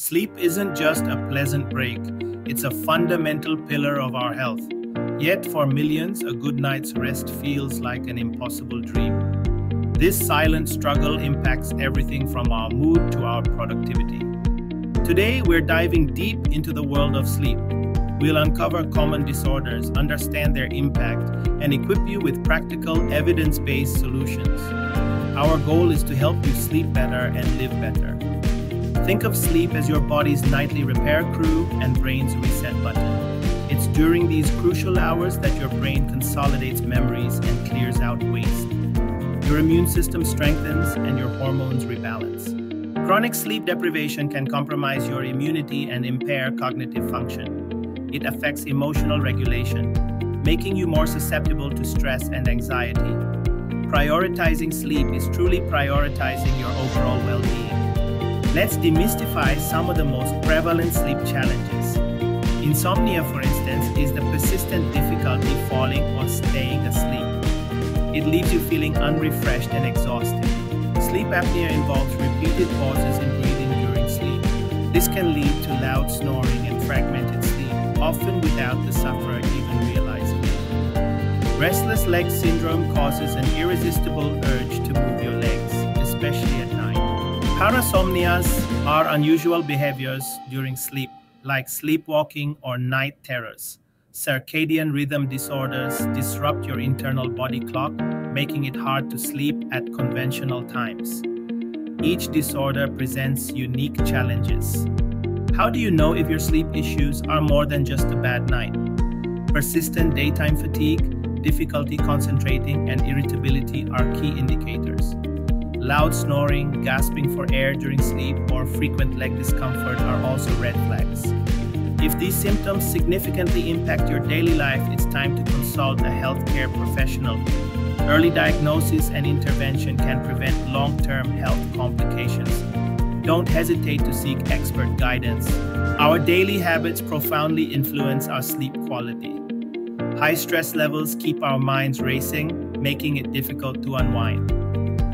Sleep isn't just a pleasant break, it's a fundamental pillar of our health. Yet, for millions, a good night's rest feels like an impossible dream. This silent struggle impacts everything from our mood to our productivity. Today, we're diving deep into the world of sleep. We'll uncover common disorders, understand their impact, and equip you with practical, evidence based solutions. Our goal is to help you sleep better and live better. Think of sleep as your body's nightly repair crew and brain's reset button. It's during these crucial hours that your brain consolidates memories and clears out waste. Your immune system strengthens and your hormones rebalance. Chronic sleep deprivation can compromise your immunity and impair cognitive function. It affects emotional regulation, making you more susceptible to stress and anxiety. Prioritizing sleep is truly prioritizing your overall well being. Let's demystify some of the most prevalent sleep challenges. Insomnia, for instance, is the persistent difficulty falling or staying asleep. It leaves you feeling unrefreshed and exhausted. Sleep apnea involves repeated pauses in breathing during sleep. This can lead to loud snoring and fragmented sleep, often without the sufferer even realizing it. Restless leg syndrome causes an irresistible urge to move Parasomnias are unusual behaviors during sleep, like sleepwalking or night terrors. Circadian rhythm disorders disrupt your internal body clock, making it hard to sleep at conventional times. Each disorder presents unique challenges. How do you know if your sleep issues are more than just a bad night? Persistent daytime fatigue, difficulty concentrating, and irritability are key indicators. Loud snoring, gasping for air during sleep, or frequent leg discomfort are also red flags. If these symptoms significantly impact your daily life, it's time to consult a healthcare professional. Early diagnosis and intervention can prevent long term health complications. Don't hesitate to seek expert guidance. Our daily habits profoundly influence our sleep quality. High stress levels keep our minds racing, making it difficult to unwind.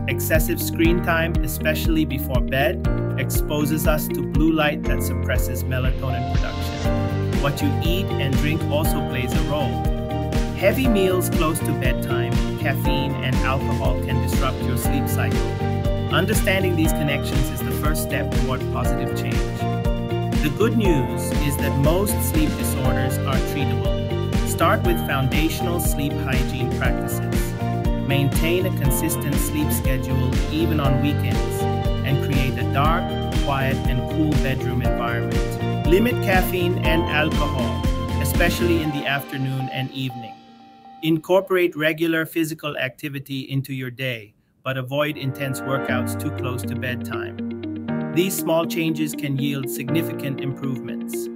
Excessive screen time, especially before bed, exposes us to blue light that suppresses melatonin production. What you eat and drink also plays a role. Heavy meals close to bedtime, caffeine, and alcohol can disrupt your sleep cycle. Understanding these connections is the first step toward positive change. The good news is that most sleep disorders are treatable. Start with foundational sleep hygiene practices. Maintain a consistent sleep schedule even on weekends and create a dark, quiet, and cool bedroom environment. Limit caffeine and alcohol, especially in the afternoon and evening. Incorporate regular physical activity into your day, but avoid intense workouts too close to bedtime. These small changes can yield significant improvements.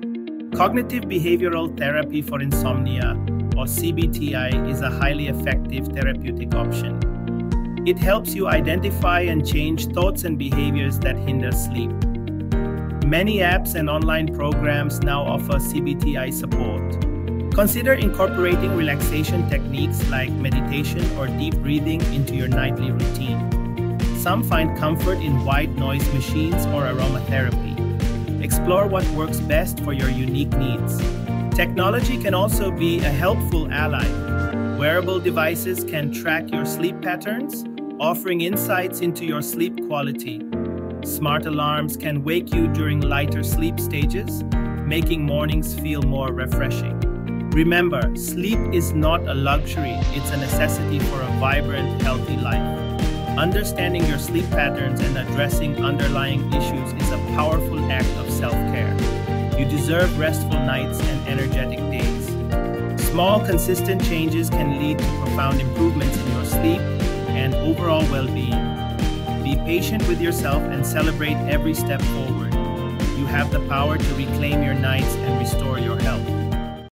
Cognitive behavioral therapy for insomnia or CBTI is a highly effective therapeutic option. It helps you identify and change thoughts and behaviors that hinder sleep. Many apps and online programs now offer CBTI support. Consider incorporating relaxation techniques like meditation or deep breathing into your nightly routine. Some find comfort in white noise machines or aromatherapy. Explore what works best for your unique needs. Technology can also be a helpful ally. Wearable devices can track your sleep patterns, offering insights into your sleep quality. Smart alarms can wake you during lighter sleep stages, making mornings feel more refreshing. Remember, sleep is not a luxury, it's a necessity for a vibrant, healthy life. Understanding your sleep patterns and addressing underlying issues is a powerful act of self care. You deserve restful nights and energetic days. Small, consistent changes can lead to profound improvements in your sleep and overall well being. Be patient with yourself and celebrate every step forward. You have the power to reclaim your nights and restore your health.